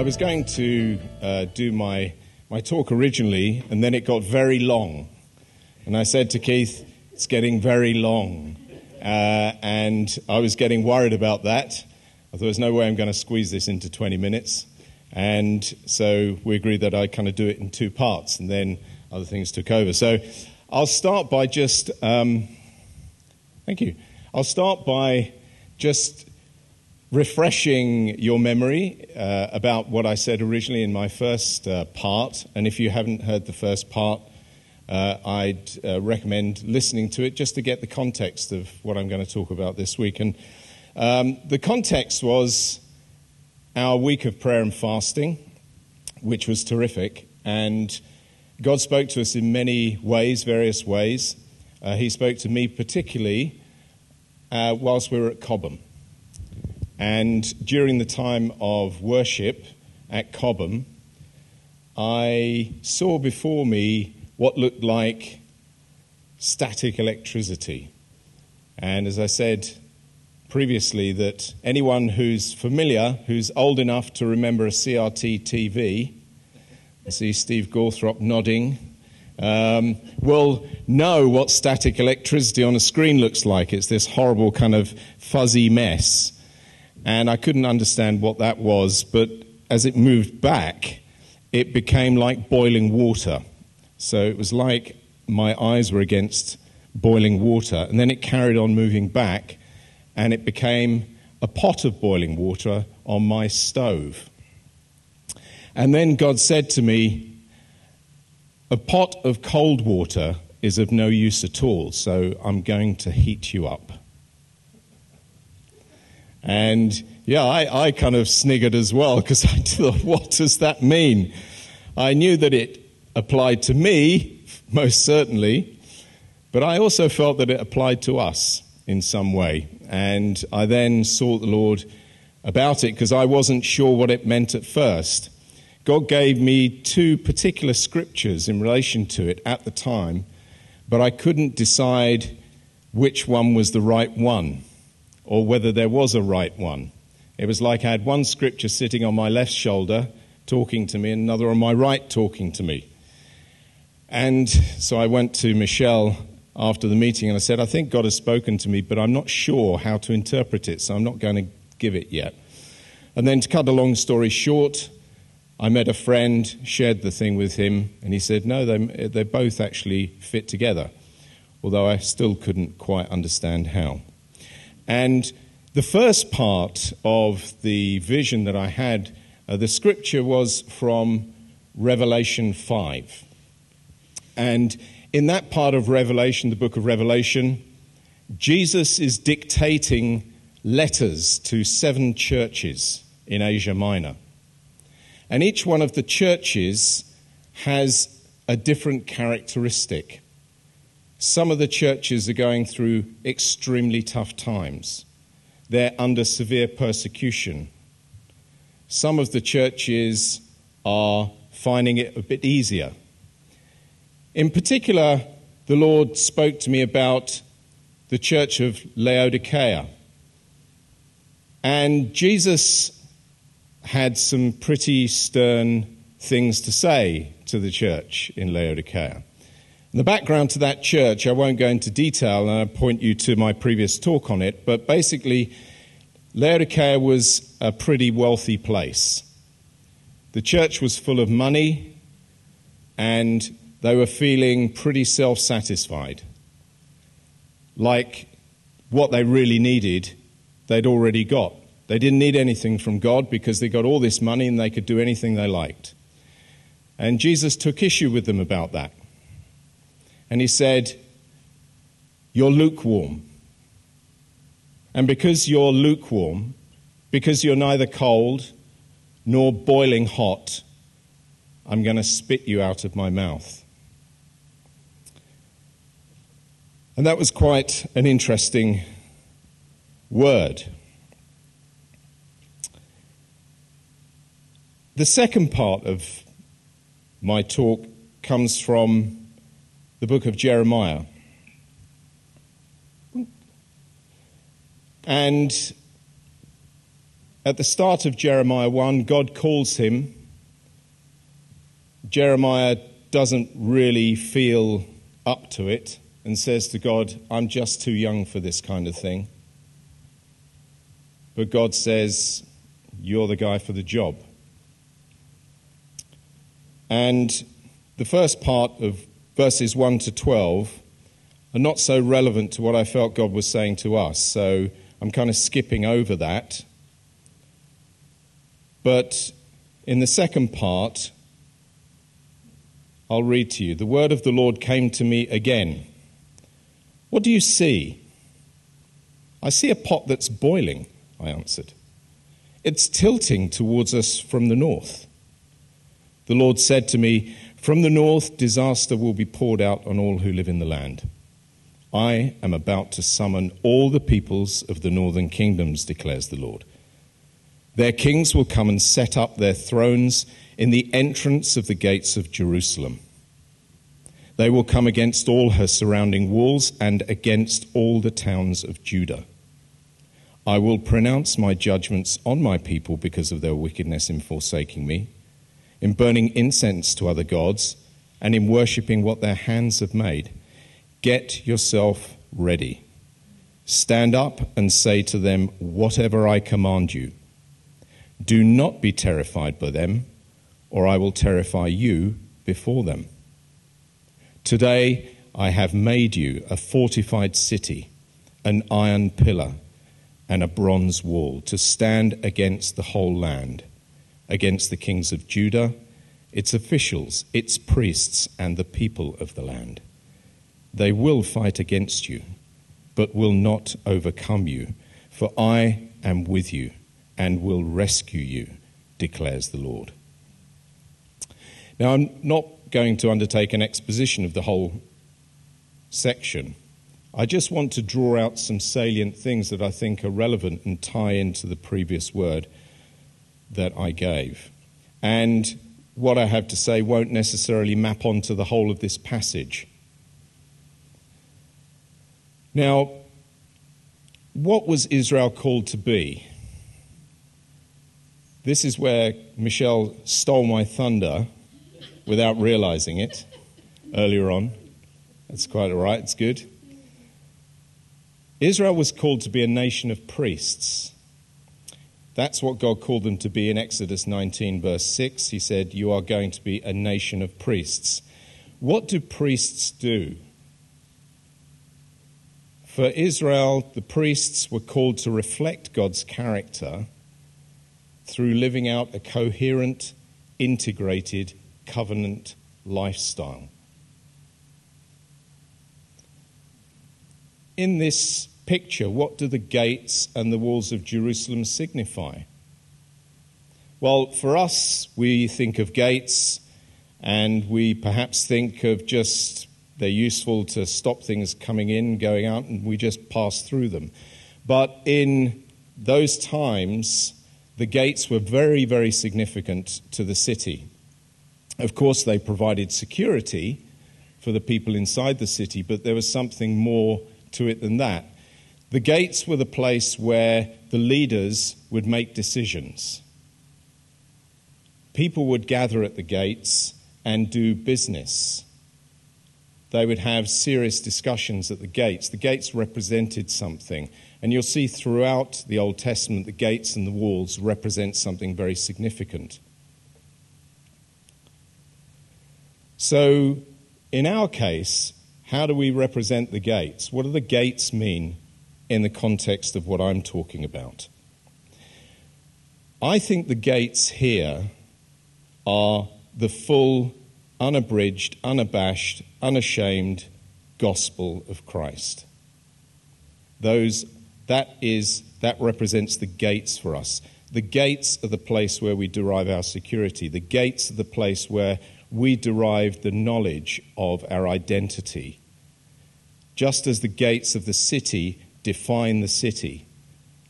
I was going to uh, do my, my talk originally, and then it got very long. And I said to Keith, It's getting very long. Uh, and I was getting worried about that. I thought, There's no way I'm going to squeeze this into 20 minutes. And so we agreed that I'd kind of do it in two parts, and then other things took over. So I'll start by just, um, thank you. I'll start by just refreshing your memory uh, about what I said originally in my first uh, part. And if you haven't heard the first part, uh, I'd uh, recommend listening to it just to get the context of what I'm going to talk about this week. And um, the context was our week of prayer and fasting, which was terrific. And God spoke to us in many ways, various ways. Uh, he spoke to me particularly uh, whilst we were at Cobham. And during the time of worship at Cobham, I saw before me what looked like static electricity. And as I said previously, that anyone who's familiar, who's old enough to remember a CRT TV, I see Steve Gawthrop nodding, um, will know what static electricity on a screen looks like. It's this horrible kind of fuzzy mess. And I couldn't understand what that was, but as it moved back, it became like boiling water. So it was like my eyes were against boiling water. And then it carried on moving back, and it became a pot of boiling water on my stove. And then God said to me, A pot of cold water is of no use at all, so I'm going to heat you up. And yeah, I, I kind of sniggered as well because I thought, what does that mean? I knew that it applied to me, most certainly, but I also felt that it applied to us in some way. And I then sought the Lord about it because I wasn't sure what it meant at first. God gave me two particular scriptures in relation to it at the time, but I couldn't decide which one was the right one or whether there was a right one. It was like I had one scripture sitting on my left shoulder talking to me and another on my right talking to me. And so I went to Michelle after the meeting and I said, I think God has spoken to me, but I'm not sure how to interpret it, so I'm not going to give it yet. And then to cut a long story short, I met a friend, shared the thing with him, and he said, No, they, they both actually fit together, although I still couldn't quite understand how. And the first part of the vision that I had, uh, the scripture was from Revelation 5. And in that part of Revelation, the book of Revelation, Jesus is dictating letters to seven churches in Asia Minor. And each one of the churches has a different characteristic. Some of the churches are going through extremely tough times. They're under severe persecution. Some of the churches are finding it a bit easier. In particular, the Lord spoke to me about the church of Laodicea. And Jesus had some pretty stern things to say to the church in Laodicea. The background to that church, I won't go into detail, and I'll point you to my previous talk on it, but basically, Laodicea was a pretty wealthy place. The church was full of money, and they were feeling pretty self satisfied. Like what they really needed, they'd already got. They didn't need anything from God because they got all this money and they could do anything they liked. And Jesus took issue with them about that. And he said, You're lukewarm. And because you're lukewarm, because you're neither cold nor boiling hot, I'm going to spit you out of my mouth. And that was quite an interesting word. The second part of my talk comes from the book of Jeremiah. And At the start of Jeremiah 1, God calls him. Jeremiah doesn't really feel up to it and says to God, I'm just too young for this kind of thing. But God says, You're the guy for the job. And the first part of verses 1 to 12 are not so relevant to what I felt God was saying to us. So I'm kind of skipping over that. But in the second part, I'll read to you. The word of the Lord came to me again. What do you see? I see a pot that's boiling, I answered. It's tilting towards us from the north. The Lord said to me, From the north, disaster will be poured out on all who live in the land. I am about to summon all the peoples of the northern kingdoms, declares the Lord. Their kings will come and set up their thrones in the entrance of the gates of Jerusalem. They will come against all her surrounding walls and against all the towns of Judah. I will pronounce my judgments on my people because of their wickedness in forsaking me in burning incense to other gods, and in worshipping what their hands have made. Get yourself ready. Stand up and say to them, Whatever I command you. Do not be terrified by them, or I will terrify you before them. Today I have made you a fortified city, an iron pillar, and a bronze wall to stand against the whole land against the kings of Judah, its officials, its priests, and the people of the land. They will fight against you, but will not overcome you, for I am with you and will rescue you, declares the Lord. Now, I'm not going to undertake an exposition of the whole section. I just want to draw out some salient things that I think are relevant and tie into the previous word that I gave. And what I have to say won't necessarily map onto the whole of this passage. Now, what was Israel called to be? This is where Michelle stole my thunder without realizing it earlier on. That's quite all right, it's good. Israel was called to be a nation of priests. That's what God called them to be in Exodus 19, verse 6. He said, You are going to be a nation of priests. What do priests do? For Israel, the priests were called to reflect God's character through living out a coherent, integrated covenant lifestyle. In this picture, what do the gates and the walls of Jerusalem signify? Well, for us, we think of gates and we perhaps think of just they're useful to stop things coming in, going out, and we just pass through them. But in those times, the gates were very, very significant to the city. Of course, they provided security for the people inside the city, but there was something more to it than that. The gates were the place where the leaders would make decisions. People would gather at the gates and do business. They would have serious discussions at the gates. The gates represented something. And you'll see throughout the Old Testament, the gates and the walls represent something very significant. So, in our case, how do we represent the gates? What do the gates mean in the context of what I'm talking about. I think the gates here are the full, unabridged, unabashed, unashamed gospel of Christ. Those that is that represents the gates for us. The gates are the place where we derive our security. The gates are the place where we derive the knowledge of our identity. Just as the gates of the city define the city.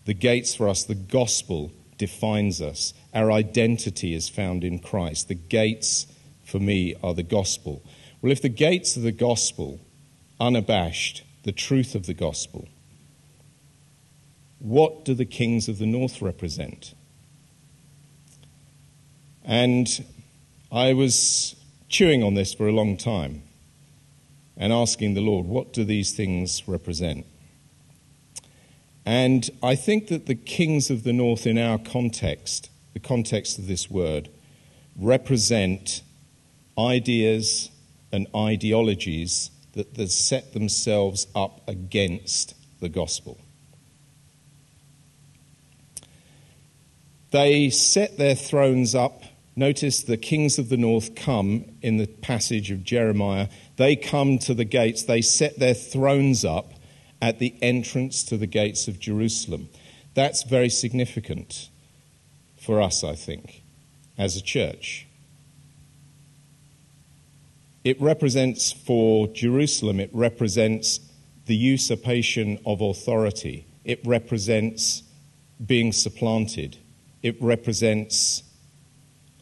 The gates for us, the gospel defines us. Our identity is found in Christ. The gates for me are the gospel. Well, if the gates of the gospel, unabashed, the truth of the gospel, what do the kings of the north represent? And I was chewing on this for a long time and asking the Lord, what do these things represent? And I think that the kings of the north, in our context, the context of this word, represent ideas and ideologies that, set themselves up against the gospel. They set their thrones up. Notice the kings of the north come in the passage of Jeremiah. They come to the gates, they set their thrones up at the entrance to the gates of Jerusalem. That's very significant for us, I think, as a church. It represents for Jerusalem, it represents the usurpation of authority. It represents being supplanted. It represents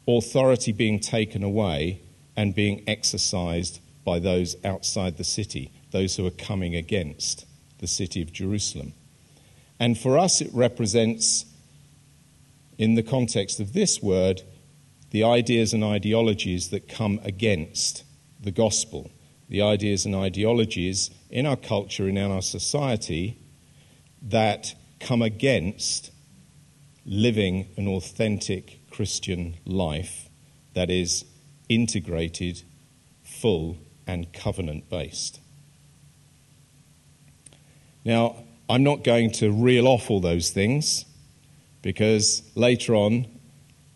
authority being taken away and being exercised by those outside the city, those who are coming against the city of Jerusalem. And for us, it represents, in the context of this word, the ideas and ideologies that come against the gospel, the ideas and ideologies in our culture and in our society that come against living an authentic Christian life that is integrated, full, and covenant based. Now, I'm not going to reel off all those things because later on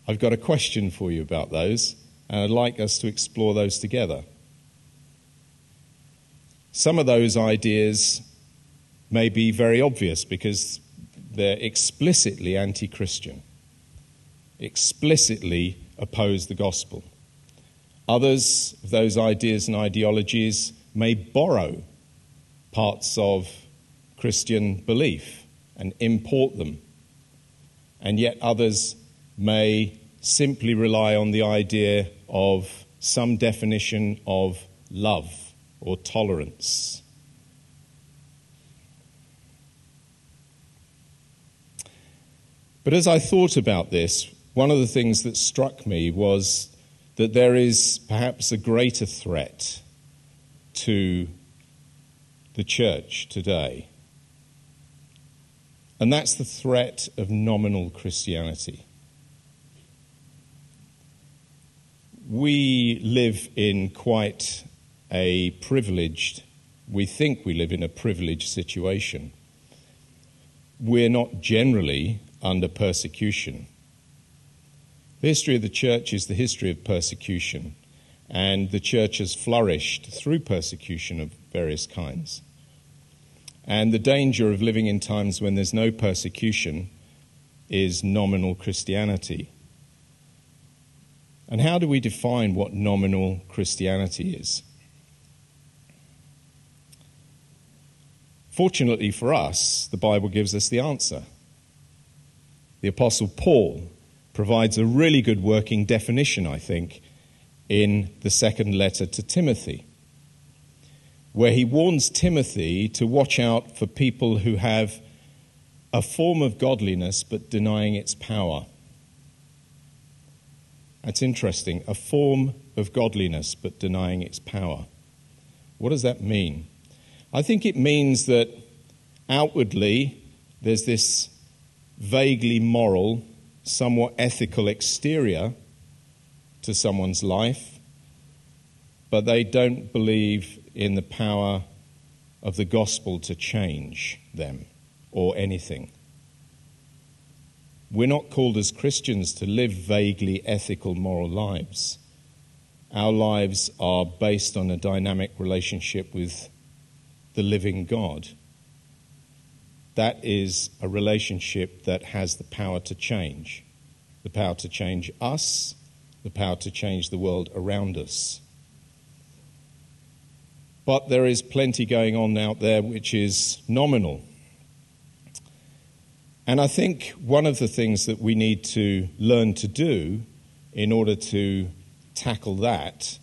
I've got a question for you about those, and I'd like us to explore those together. Some of those ideas may be very obvious because they're explicitly anti Christian, explicitly oppose the gospel. Others of those ideas and ideologies may borrow parts of Christian belief and import them. And yet others may simply rely on the idea of some definition of love or tolerance. But as I thought about this, one of the things that struck me was that there is perhaps a greater threat to the church today and that's the threat of nominal Christianity. We live in quite a privileged, we think we live in a privileged situation. We're not generally under persecution. The history of the church is the history of persecution, and the church has flourished through persecution of various kinds. And the danger of living in times when there's no persecution is nominal Christianity. And how do we define what nominal Christianity is? Fortunately for us, the Bible gives us the answer. The Apostle Paul provides a really good working definition, I think, in the second letter to Timothy where he warns Timothy to watch out for people who have a form of godliness but denying its power. That's interesting. A form of godliness but denying its power. What does that mean? I think it means that outwardly there's this vaguely moral, somewhat ethical exterior to someone's life, but they don't believe in the power of the gospel to change them or anything. We're not called as Christians to live vaguely ethical, moral lives. Our lives are based on a dynamic relationship with the living God. That is a relationship that has the power to change the power to change us, the power to change the world around us. But there is plenty going on out there which is nominal. And I think one of the things that we need to learn to do in order to tackle that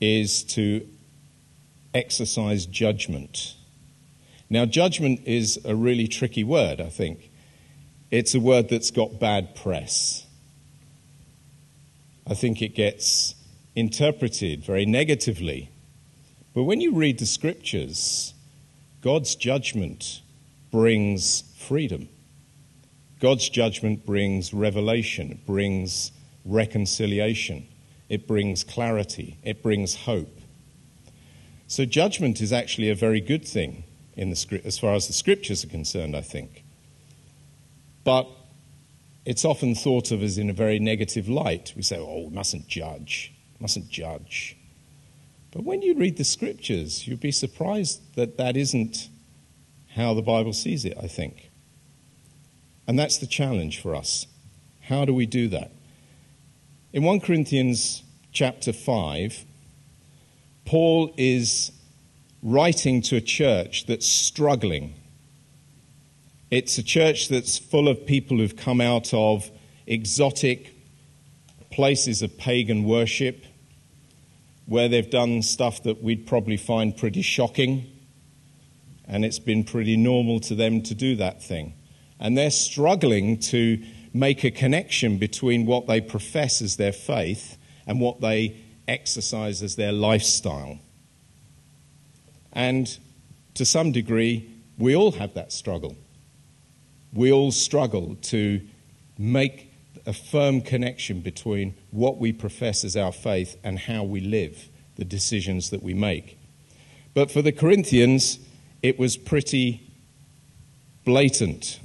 is to exercise judgment. Now, judgment is a really tricky word, I think. It's a word that's got bad press. I think it gets interpreted very negatively. But when you read the scriptures, God's judgment brings freedom. God's judgment brings revelation, it brings reconciliation, it brings clarity, it brings hope. So, judgment is actually a very good thing in the, as far as the scriptures are concerned, I think. But it's often thought of as in a very negative light. We say, oh, we mustn't judge, mustn't judge. But when you read the scriptures, you'll be surprised that that isn't how the Bible sees it, I think. And that's the challenge for us. How do we do that? In 1 Corinthians chapter 5, Paul is writing to a church that's struggling it's a church that's full of people who've come out of exotic places of pagan worship where they've done stuff that we'd probably find pretty shocking, and it's been pretty normal to them to do that thing. And they're struggling to make a connection between what they profess as their faith and what they exercise as their lifestyle. And to some degree, we all have that struggle we all struggle to make a firm connection between what we profess as our faith and how we live, the decisions that we make. But for the Corinthians, it was pretty blatant.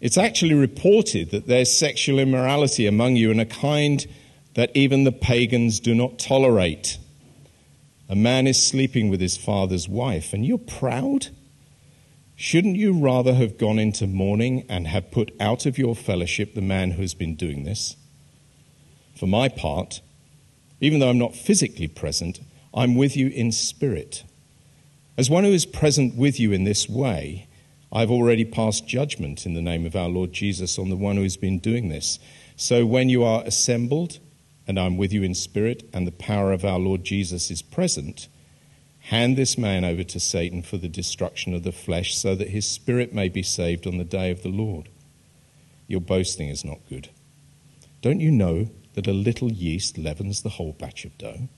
It's actually reported that there's sexual immorality among you in a kind that even the pagans do not tolerate. A man is sleeping with his father's wife, and you're proud? Shouldn't you rather have gone into mourning and have put out of your fellowship the man who has been doing this? For my part, even though I'm not physically present, I'm with you in spirit. As one who is present with you in this way, I've already passed judgment in the name of our Lord Jesus on the one who has been doing this. So when you are assembled, and I'm with you in spirit, and the power of our Lord Jesus is present, Hand this man over to Satan for the destruction of the flesh, so that his spirit may be saved on the day of the Lord. Your boasting is not good. Don't you know that a little yeast leavens the whole batch of dough?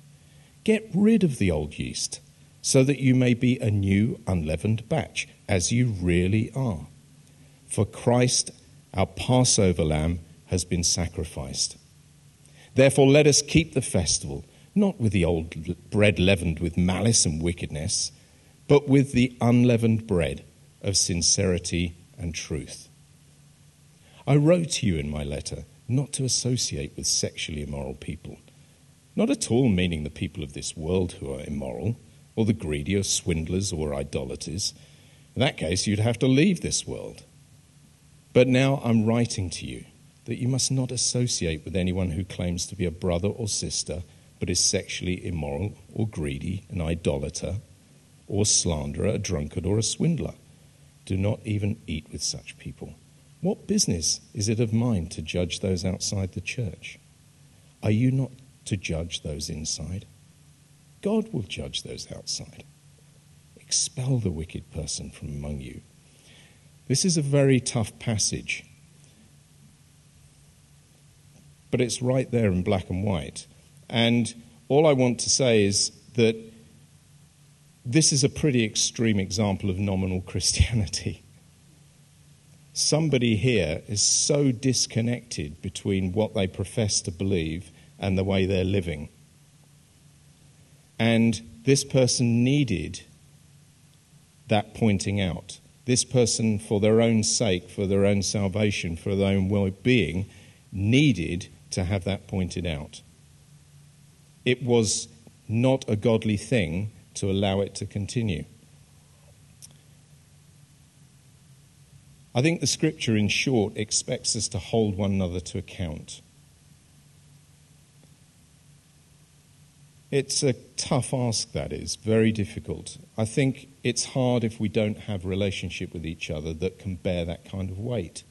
Get rid of the old yeast, so that you may be a new, unleavened batch, as you really are. For Christ, our Passover lamb, has been sacrificed. Therefore, let us keep the festival not with the old bread leavened with malice and wickedness, but with the unleavened bread of sincerity and truth. I wrote to you in my letter not to associate with sexually immoral people, not at all meaning the people of this world who are immoral, or the greedy, or swindlers, or idolaters. In that case, you'd have to leave this world. But now I'm writing to you that you must not associate with anyone who claims to be a brother or sister but is sexually immoral or greedy, an idolater, or slanderer, a drunkard, or a swindler. Do not even eat with such people. What business is it of mine to judge those outside the church? Are you not to judge those inside? God will judge those outside. Expel the wicked person from among you. This is a very tough passage, but it's right there in black and white. And all I want to say is that this is a pretty extreme example of nominal Christianity. Somebody here is so disconnected between what they profess to believe and the way they're living. And this person needed that pointing out. This person, for their own sake, for their own salvation, for their own well being, needed to have that pointed out it was not a godly thing to allow it to continue. I think the scripture, in short, expects us to hold one another to account. It's a tough ask, that is, very difficult. I think it's hard if we don't have relationship with each other that can bear that kind of weight.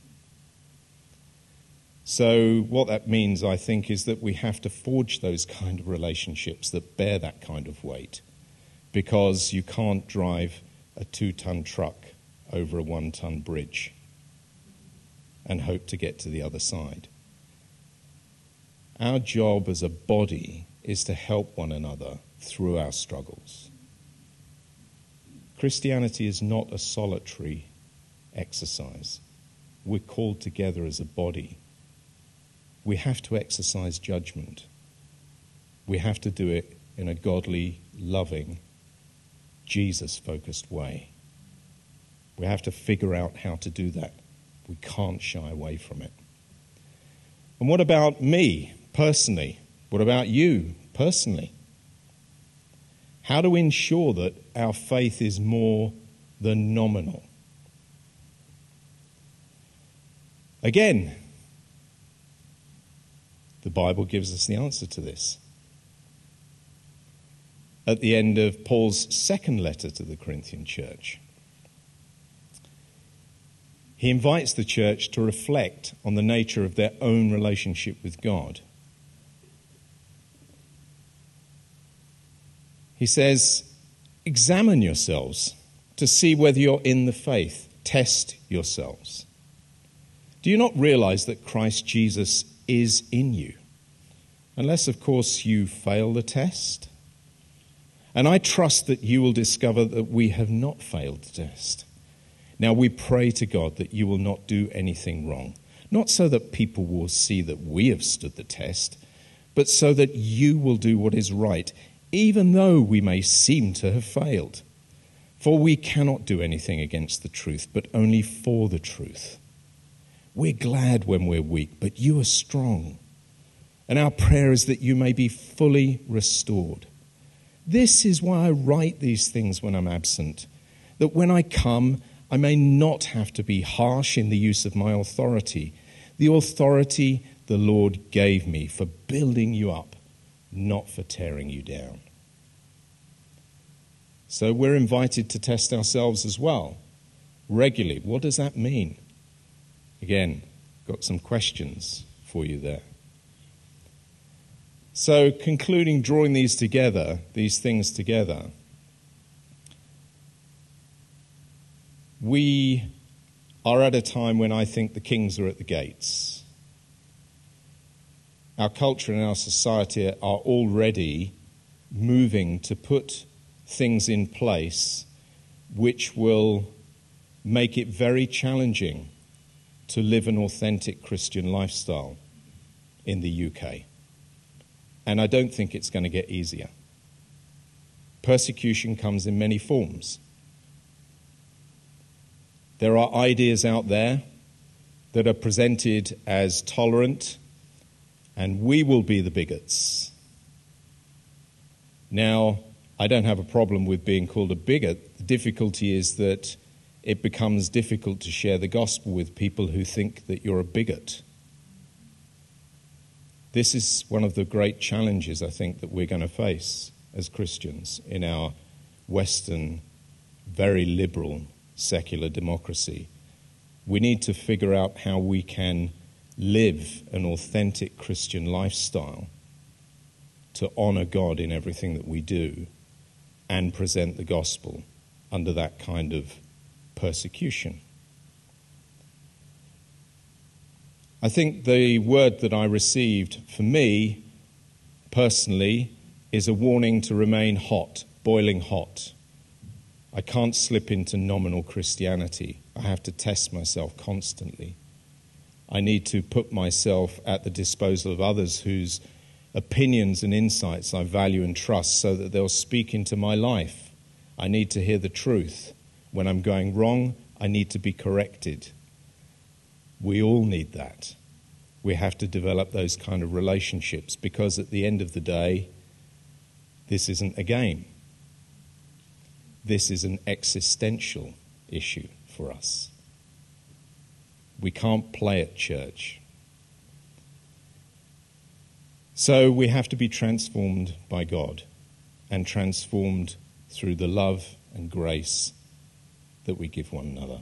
So, what that means, I think, is that we have to forge those kind of relationships that bear that kind of weight because you can't drive a two ton truck over a one ton bridge and hope to get to the other side. Our job as a body is to help one another through our struggles. Christianity is not a solitary exercise. We're called together as a body. We have to exercise judgment. We have to do it in a godly, loving, Jesus focused way. We have to figure out how to do that. We can't shy away from it. And what about me personally? What about you personally? How do we ensure that our faith is more than nominal? Again, the Bible gives us the answer to this. At the end of Paul's second letter to the Corinthian church, he invites the church to reflect on the nature of their own relationship with God. He says, Examine yourselves to see whether you're in the faith. Test yourselves. Do you not realize that Christ Jesus is in you? Unless, of course, you fail the test. And I trust that you will discover that we have not failed the test. Now we pray to God that you will not do anything wrong, not so that people will see that we have stood the test, but so that you will do what is right, even though we may seem to have failed. For we cannot do anything against the truth, but only for the truth. We're glad when we're weak, but you are strong. And our prayer is that you may be fully restored. This is why I write these things when I'm absent, that when I come, I may not have to be harsh in the use of my authority, the authority the Lord gave me for building you up, not for tearing you down. So we're invited to test ourselves as well, regularly. What does that mean? Again, got some questions for you there. So, concluding, drawing these together, these things together, we are at a time when I think the kings are at the gates. Our culture and our society are already moving to put things in place which will make it very challenging to live an authentic Christian lifestyle in the UK. And I don't think it's going to get easier. Persecution comes in many forms. There are ideas out there that are presented as tolerant, and we will be the bigots. Now, I don't have a problem with being called a bigot. The difficulty is that it becomes difficult to share the gospel with people who think that you're a bigot. This is one of the great challenges I think that we're going to face as Christians in our Western, very liberal secular democracy. We need to figure out how we can live an authentic Christian lifestyle to honor God in everything that we do and present the gospel under that kind of persecution. I think the word that I received for me personally is a warning to remain hot, boiling hot. I can't slip into nominal Christianity. I have to test myself constantly. I need to put myself at the disposal of others whose opinions and insights I value and trust so that they'll speak into my life. I need to hear the truth. When I'm going wrong, I need to be corrected. We all need that. We have to develop those kind of relationships because at the end of the day, this isn't a game. This is an existential issue for us. We can't play at church. So we have to be transformed by God and transformed through the love and grace that we give one another.